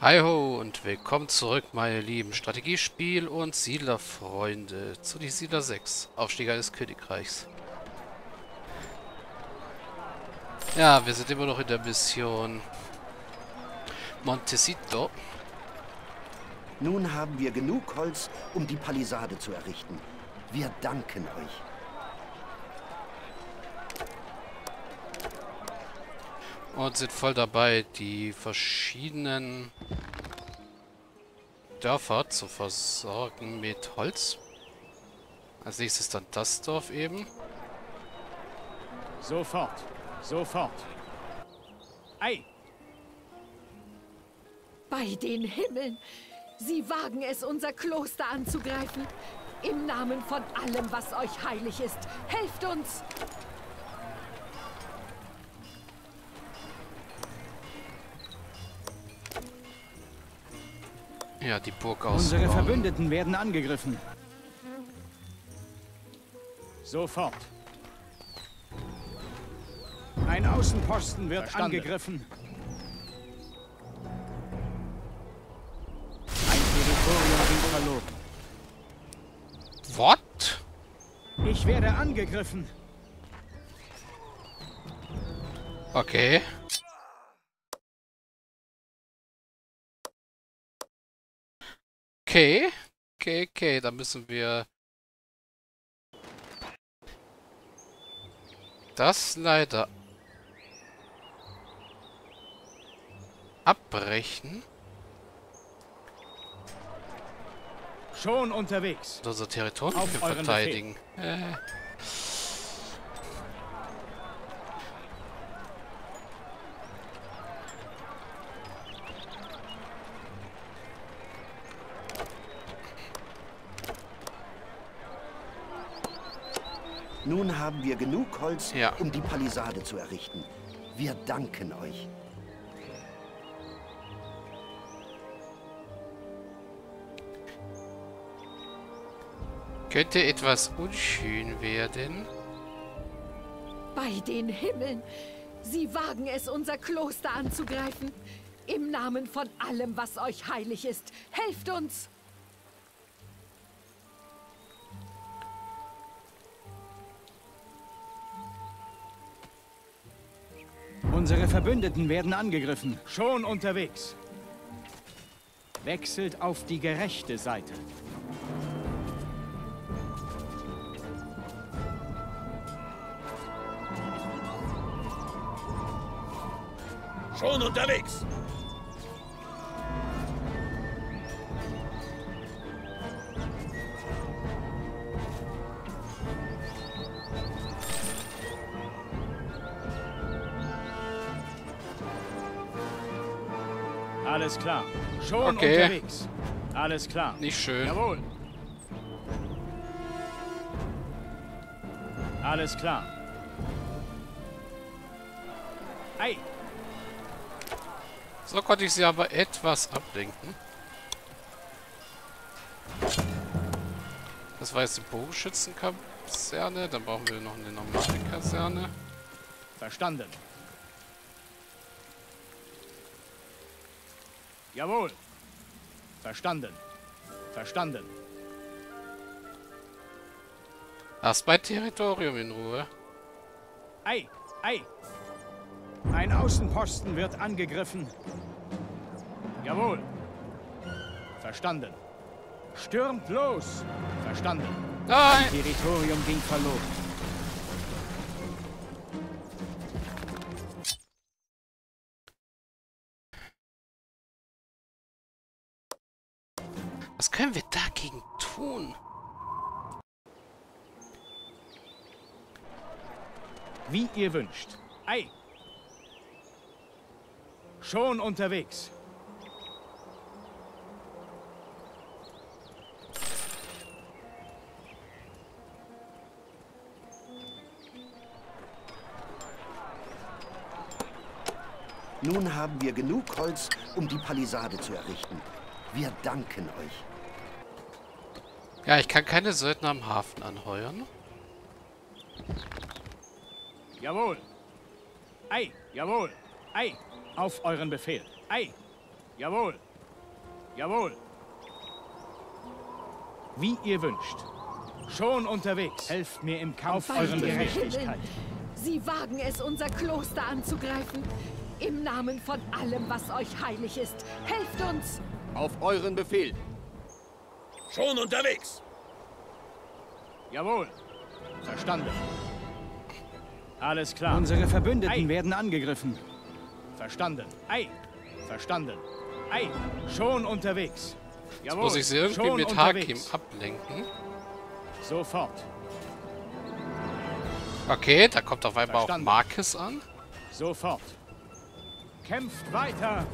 Hi ho und willkommen zurück, meine lieben Strategiespiel- und Siedlerfreunde zu die Siedler 6, Aufsteiger des Königreichs. Ja, wir sind immer noch in der Mission Montecito. Nun haben wir genug Holz, um die Palisade zu errichten. Wir danken euch. Und sind voll dabei, die verschiedenen Dörfer zu versorgen mit Holz. Als nächstes dann das Dorf eben. Sofort. Sofort. Ei! Bei den Himmeln! Sie wagen es, unser Kloster anzugreifen. Im Namen von allem, was euch heilig ist, helft uns! Ja, die Burg aus. Unsere Verbündeten werden angegriffen. Sofort. Ein Außenposten wird Verstanden. angegriffen. Ein Territorium ging verloren. What? Ich werde angegriffen. Okay. Okay. Okay, okay, dann müssen wir das leider abbrechen Schon unterwegs. und unser Territorium verteidigen. Äh. Nun haben wir genug Holz, Ja. um die Palisade zu errichten. Wir danken euch. Könnte etwas unschön werden. Bei den Himmeln! Sie wagen es, unser Kloster anzugreifen. Im Namen von allem, was euch heilig ist, helft uns! Unsere Verbündeten werden angegriffen. Schon unterwegs. Wechselt auf die gerechte Seite. Schon unterwegs. Alles klar. Schon Okay. unterwegs. Alles klar. Nicht schön. Jawohl. Alles klar. Ei, So konnte ich sie aber etwas ablenken. Das war jetzt die Bogenschützenkaserne. Dann brauchen wir noch eine normale Kaserne. verstanden. Jawohl. Verstanden. Verstanden. Lass mein Territorium in Ruhe. Ei, ei. Ein Außenposten wird angegriffen. Jawohl. Verstanden. Stürmt los. Verstanden. Nein! Territorium ging verloren. Wie ihr wünscht. Ei. Schon unterwegs. Nun haben wir genug Holz, um die Palisade zu errichten. Wir danken euch. Ja, ich kann keine Söldner am Hafen anheuern. Jawohl. Ei, jawohl. Ei. Auf euren Befehl. Ei. Jawohl. Jawohl. Wie ihr wünscht. Schon unterwegs. Helft mir im Kampf Bei euren Gerechtigkeit. Sie wagen es, unser Kloster anzugreifen. Im Namen von allem, was euch heilig ist, helft uns! Auf euren Befehl. Schon unterwegs. Jawohl. Verstanden. Alles klar. Unsere Verbündeten Ei. werden angegriffen. Verstanden. Ei. Verstanden. Ei. Schon unterwegs. Jawohl. Muss ich sie irgendwie Schon mit Hakim ablenken? Sofort. Okay, da kommt auf einmal auch Verstanden. Marcus an. Sofort. Kämpft weiter.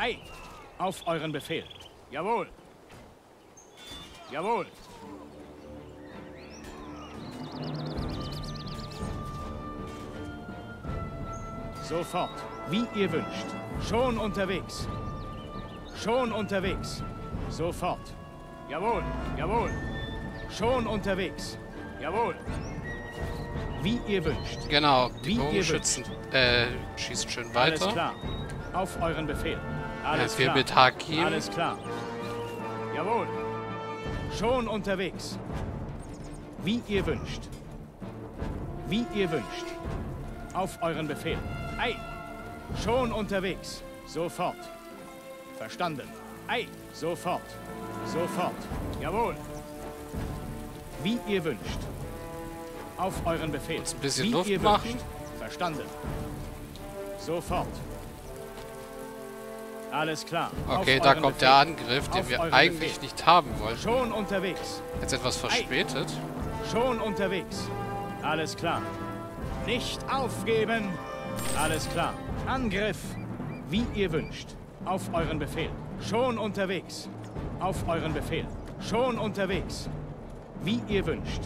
Ei, auf euren Befehl. Jawohl. Jawohl. Sofort, wie ihr wünscht. Schon unterwegs. Schon unterwegs. Sofort. Jawohl, jawohl. Schon unterwegs. Jawohl. Wie ihr wünscht. Genau, Wie die ihr Bogenschützen äh, schießen schön Alles weiter. klar. Auf euren Befehl. Alles wir klar. Hakim. Alles klar. Jawohl. Schon unterwegs. Wie ihr wünscht. Wie ihr wünscht. Auf euren Befehl. Ei. Schon unterwegs. Sofort. Verstanden. Ei. Sofort. Sofort. Jawohl. Wie ihr wünscht. Auf euren Befehl. Uns ein bisschen Wie Luft ihr machen. wünscht. Verstanden. Sofort. Alles klar. Okay, Auf da kommt Befehl. der Angriff, den Auf wir eigentlich Befehl. nicht haben wollten. Schon unterwegs. Jetzt etwas verspätet. Schon unterwegs. Alles klar. Nicht aufgeben. Alles klar. Angriff. Wie ihr wünscht. Auf euren Befehl. Schon unterwegs. Auf euren Befehl. Schon unterwegs. Wie ihr wünscht.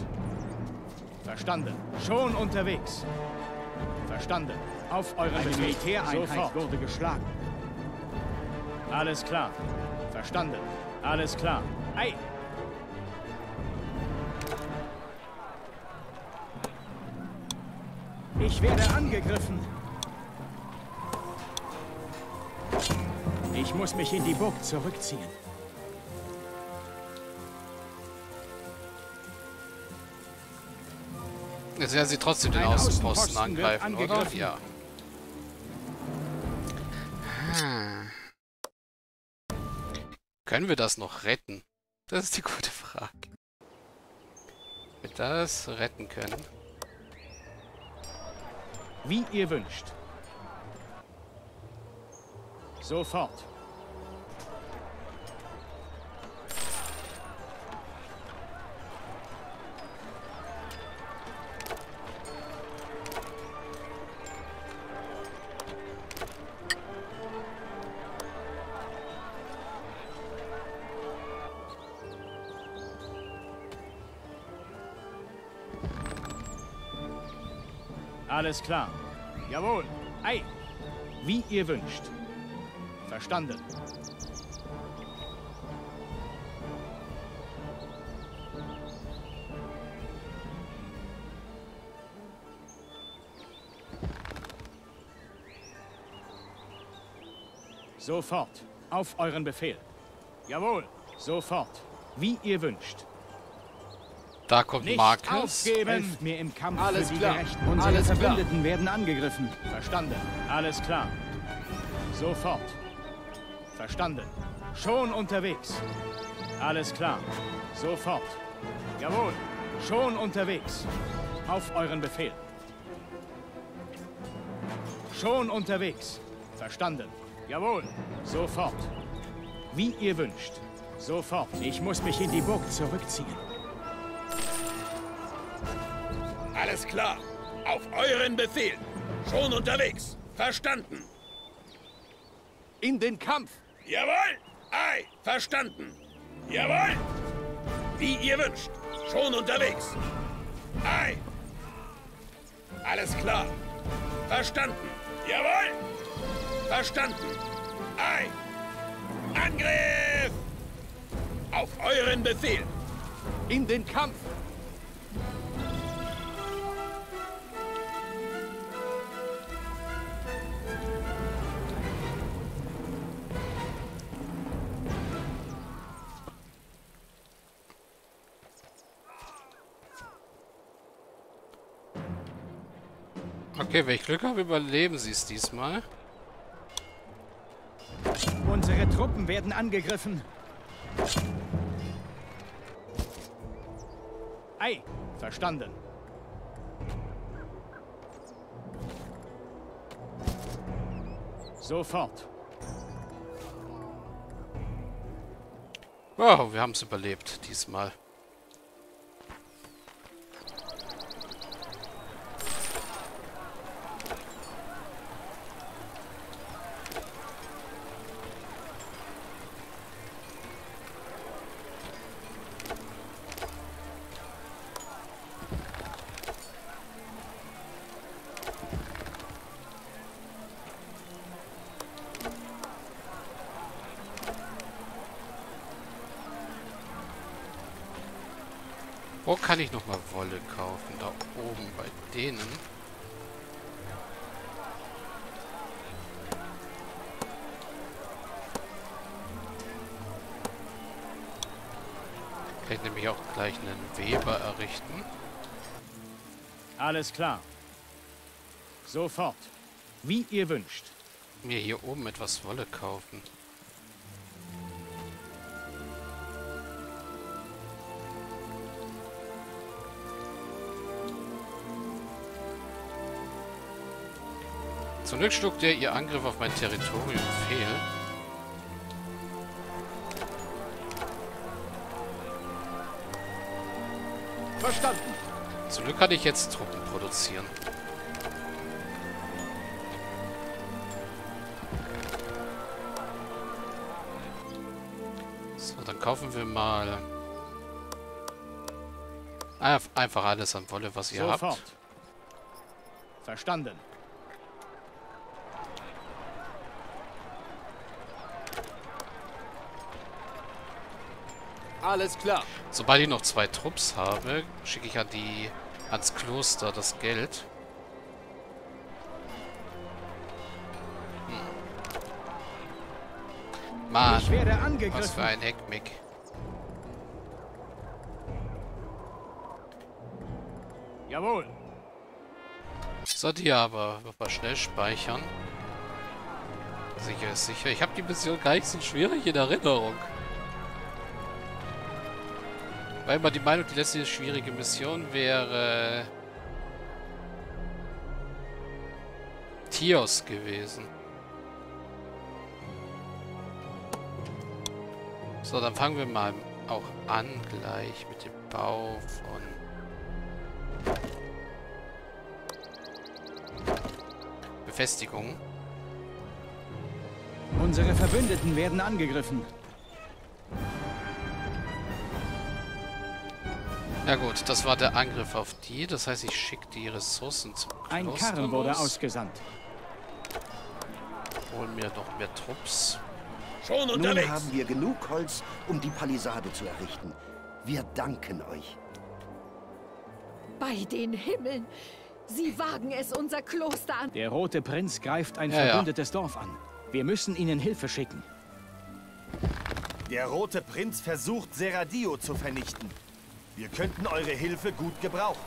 Verstanden. Schon unterwegs. Verstanden. Auf euren Eine Befehl. Militäreinheit Sofort. wurde geschlagen. Alles klar. Verstanden. Alles klar. Ei. Ich werde angegriffen. Ich muss mich in die Burg zurückziehen. Jetzt werden sie trotzdem den Außenposten angreifen, oder? Ja. Können wir das noch retten? Das ist die gute Frage. Wir das retten können. Wie ihr wünscht. Sofort. Alles klar. Jawohl. Ei. Wie ihr wünscht. Verstanden. Sofort. Auf euren Befehl. Jawohl. Sofort. Wie ihr wünscht. Da kommt Nicht Marcus. aufgeben. Mir im Kampf Alles für die klar. Gerechten. Unsere Alles klar. Verbündeten werden angegriffen. Verstanden. Alles klar. Sofort. Verstanden. Schon unterwegs. Alles klar. Sofort. Jawohl. Schon unterwegs. Auf euren Befehl. Schon unterwegs. Verstanden. Jawohl. Sofort. Wie ihr wünscht. Sofort. Ich muss mich in die Burg zurückziehen. Alles klar. Auf euren Befehl. Schon unterwegs. Verstanden. In den Kampf. Jawohl. Ei. Verstanden. Jawohl. Wie ihr wünscht. Schon unterwegs. Ei. Alles klar. Verstanden. Jawohl. Verstanden. Ei. Angriff. Auf euren Befehl. In den Kampf. Okay, wenn ich Glück habe, überleben sie es diesmal. Unsere Truppen werden angegriffen. Ei, verstanden. Sofort. Wow, wir haben es überlebt diesmal. Wo kann ich nochmal Wolle kaufen? Da oben bei denen. Kann ich nämlich auch gleich einen Weber errichten. Alles klar. Sofort. Wie ihr wünscht. Mir hier oben etwas Wolle kaufen. Zum Glück schlug der ihr Angriff auf mein Territorium fehl. Verstanden. Zum Glück kann ich jetzt Truppen produzieren. So, dann kaufen wir mal Einf- einfach alles an Wolle, was ihr Sofort. habt. Verstanden. Alles klar. Sobald ich noch zwei Trupps habe, schicke ich an die ans Kloster das Geld. Hm. Mann, was für ein Heckmick. Jawohl. Sollte hier aber mal schnell speichern. Sicher ist sicher. Ich habe die Mission gar nicht so schwierig in Erinnerung. Weil immer die Meinung, die letzte schwierige Mission wäre Tios gewesen. So, dann fangen wir mal auch an gleich mit dem Bau von Befestigungen. Unsere Verbündeten werden angegriffen. Ja gut, das war der Angriff auf die. Das heißt, ich schicke die Ressourcen zum Ein Kloster Karren wurde los. ausgesandt. Holen mir noch mehr Trupps. Schon Nun unterwegs. haben wir genug Holz, um die Palisade zu errichten. Wir danken euch. Bei den Himmeln! Sie wagen es, unser Kloster an. Der Rote Prinz greift ein Ja, ja. verbündetes Dorf an. Wir müssen ihnen Hilfe schicken. Der Rote Prinz versucht, Seradio zu vernichten. Wir könnten eure Hilfe gut gebrauchen.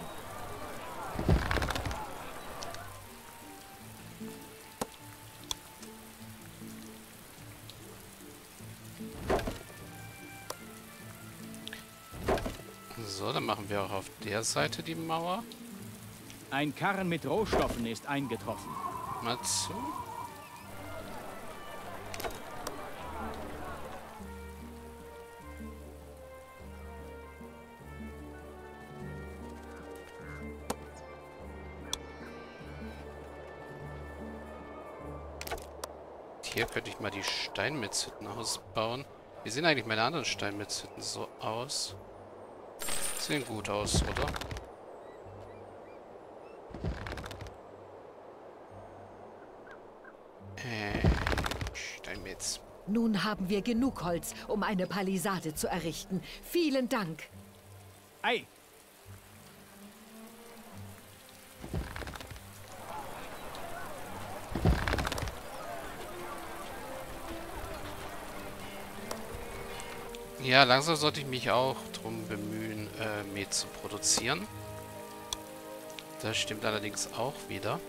So, dann machen wir auch auf der Seite die Mauer. Ein Karren mit Rohstoffen ist eingetroffen. Mal zu. Hier könnte ich mal die Steinmetzhütten ausbauen. Wie sehen eigentlich meine anderen Steinmetzhütten so aus? Sehen gut aus, oder? Äh, Steinmetz. Nun haben wir genug Holz, um eine Palisade zu errichten. Vielen Dank. Ei, Ja, langsam sollte ich mich auch drum bemühen, äh, Met zu produzieren. Das stimmt allerdings auch wieder.